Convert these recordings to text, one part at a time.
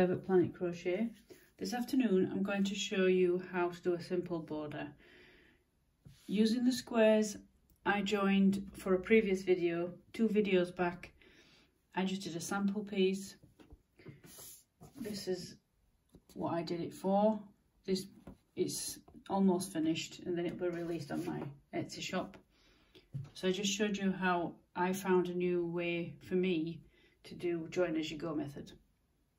Bev at Planet Crochet. This afternoon I'm going to show you how to do a simple border. Using the squares I joined for a previous video, two videos back, I just did a sample piece. This is what I did it for. This It's almost finished and then it will be released on my Etsy shop. So I just showed you how I found a new way for me to do join as you go method.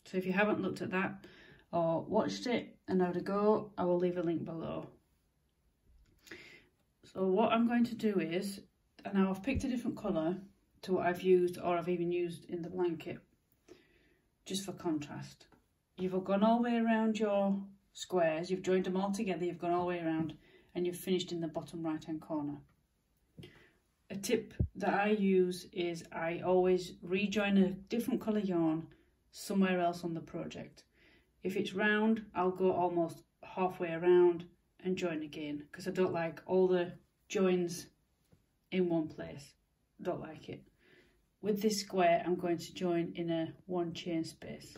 So if you haven't looked at that or watched it and how to go, I will leave a link below. So what I'm going to do is, and now I've picked a different colour to what I've used or I've even used in the blanket, just for contrast. You've gone all the way around your squares, you've joined them all together, you've gone all the way around and you've finished in the bottom right hand corner. A tip that I use is I always rejoin a different colour yarn somewhere else on the project. If it's round, I'll go almost halfway around and join again because I don't like all the joins in one place. Don't like it. With this square, I'm going to join in a one chain space.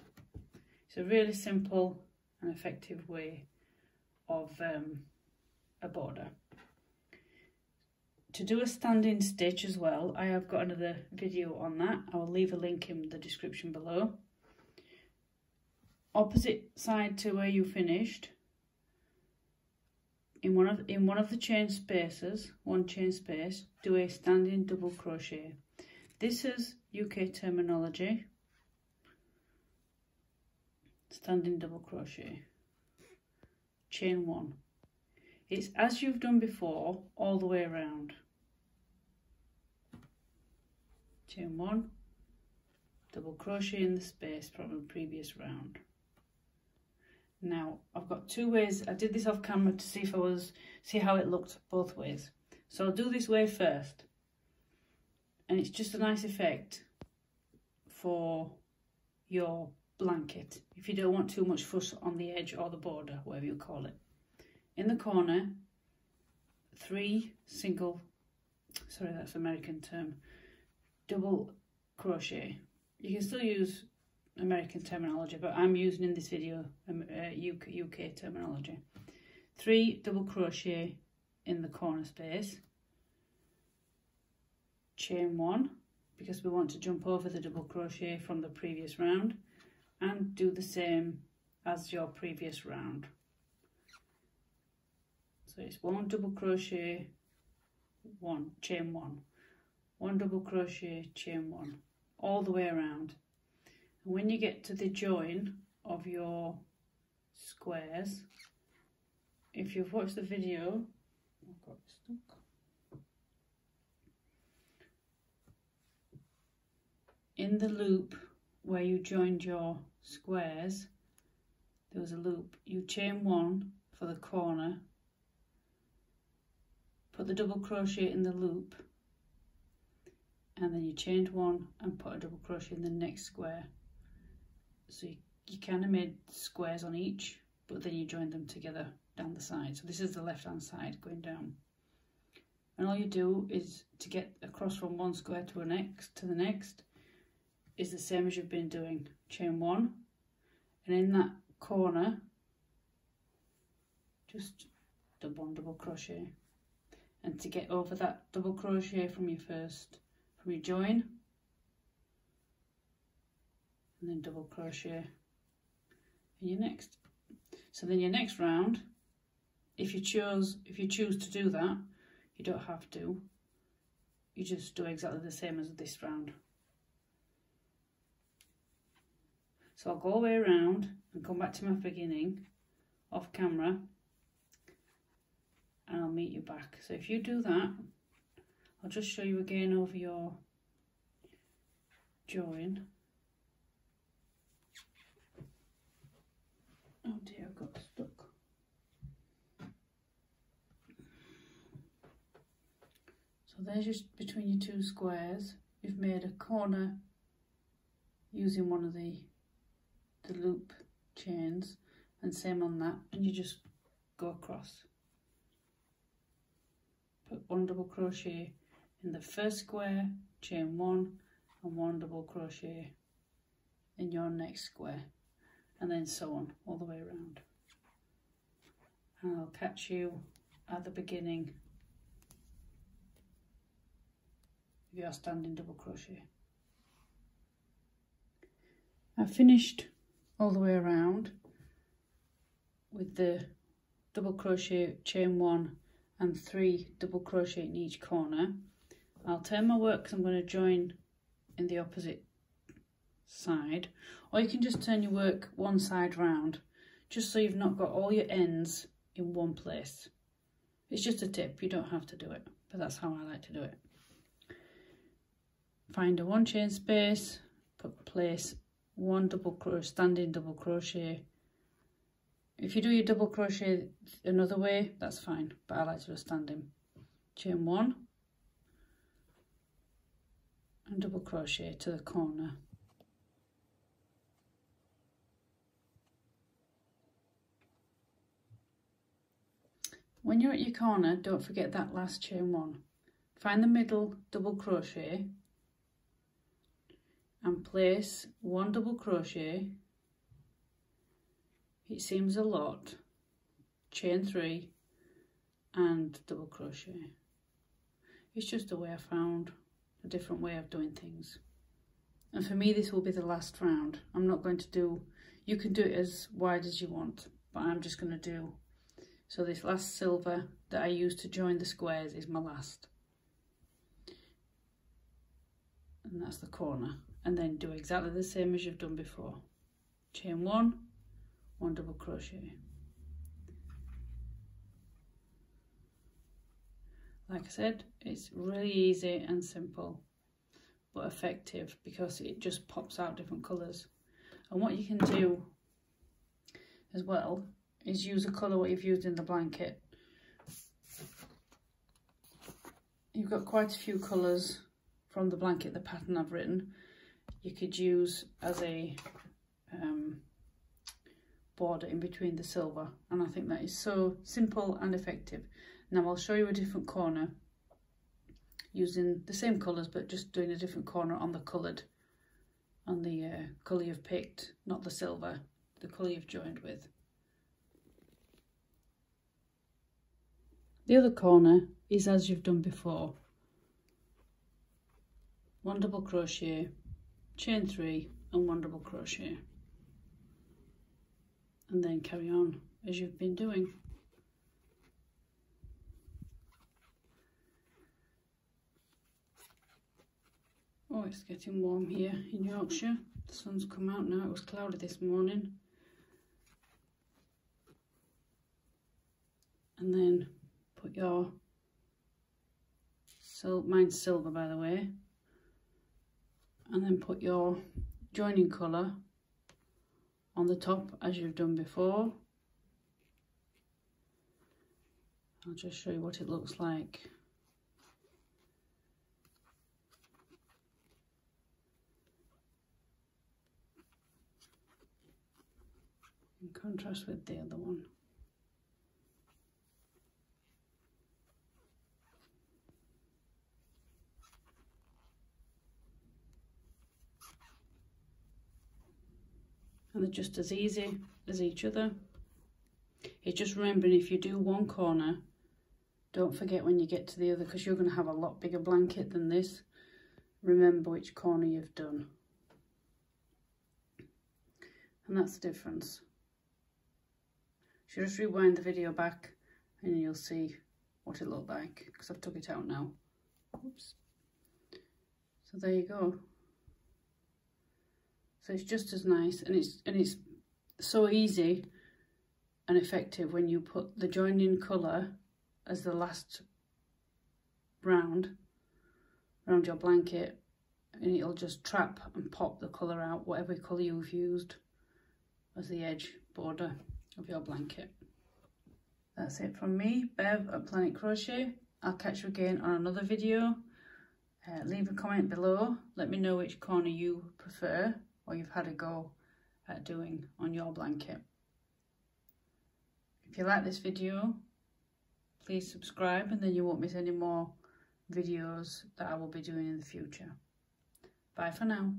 It's a really simple and effective way of um, a border. To do a standing stitch as well, I have got another video on that. I will leave a link in the description below. Opposite side to where you finished, in one of in one of the chain spaces, one chain space, do a standing double crochet. This is UK terminology. Standing double crochet. Chain one. It's as you've done before, all the way around. Chain one, double crochet in the space from the previous round. Now, I've got two ways. I did this off camera to see if I was, see how it looked both ways. So I'll do this way first. And it's just a nice effect for your blanket. If you don't want too much fuss on the edge or the border, whatever you call it. In the corner, three single, sorry, that's American term, double crochet. You can still use American terminology, but I'm using in this video um, uh, UK, UK terminology. Three double crochet in the corner space, chain one, because we want to jump over the double crochet from the previous round, and do the same as your previous round. So it's one double crochet, one, chain one, one double crochet, chain one, all the way around when you get to the join of your squares, if you've watched the video, I've got stuck. In the loop where you joined your squares, there was a loop. You chain one for the corner, put the double crochet in the loop, and then you chained one and put a double crochet in the next square so you, you kind of made squares on each but then you joined them together down the side. So this is the left hand side going down. And all you do is to get across from one square to a next to the next is the same as you've been doing chain one. And in that corner just double one double crochet. And to get over that double crochet from your first from your join and then double crochet in your next. So then your next round, if you choose if you choose to do that, you don't have to. You just do exactly the same as this round. So I'll go all the way around and come back to my beginning off camera and I'll meet you back. So if you do that, I'll just show you again over your join. Oh dear, I got stuck. So there's just between your two squares. You've made a corner using one of the, the loop chains and same on that and you just go across. Put one double crochet in the first square, chain one and one double crochet in your next square and then so on all the way around. And I'll catch you at the beginning. Of your standing double crochet. I've finished all the way around with the double crochet chain one and three double crochet in each corner. I'll turn my work because I'm going to join in the opposite side or you can just turn your work one side round just so you've not got all your ends in one place. It's just a tip you don't have to do it but that's how I like to do it. Find a one chain space put place one double crochet standing double crochet. If you do your double crochet another way that's fine but I like to do standing chain one and double crochet to the corner when you're at your corner don't forget that last chain one find the middle double crochet and place one double crochet it seems a lot chain three and double crochet it's just a way I found a different way of doing things. And for me, this will be the last round. I'm not going to do, you can do it as wide as you want, but I'm just going to do, so this last silver that I use to join the squares is my last. And that's the corner. And then do exactly the same as you've done before. Chain one, one double crochet. Like I said, it's really easy and simple, but effective because it just pops out different colours. And what you can do as well is use a colour what you've used in the blanket. You've got quite a few colours from the blanket, the pattern I've written. You could use as a um, border in between the silver and I think that is so simple and effective. Now I'll show you a different corner using the same colours but just doing a different corner on the coloured, on the uh, colour you've picked, not the silver, the colour you've joined with. The other corner is as you've done before. One double crochet, chain three and one double crochet. And then carry on as you've been doing. Oh, it's getting warm here in Yorkshire. The sun's come out now. It was cloudy this morning. And then put your, sil mine's silver by the way. And then put your joining colour on the top as you've done before. I'll just show you what it looks like. in contrast with the other one. And they're just as easy as each other. It's just remembering if you do one corner, don't forget when you get to the other because you're going to have a lot bigger blanket than this. Remember which corner you've done. And that's the difference. So just rewind the video back and you'll see what it looked like because I've took it out now. Oops. So there you go. So it's just as nice and it's and it's so easy and effective when you put the joining colour as the last round around your blanket and it'll just trap and pop the colour out whatever colour you've used as the edge border of your blanket. That's it from me, Bev at Planet Crochet. I'll catch you again on another video. Uh, leave a comment below. Let me know which corner you prefer or you've had a go at doing on your blanket. If you like this video, please subscribe and then you won't miss any more videos that I will be doing in the future. Bye for now.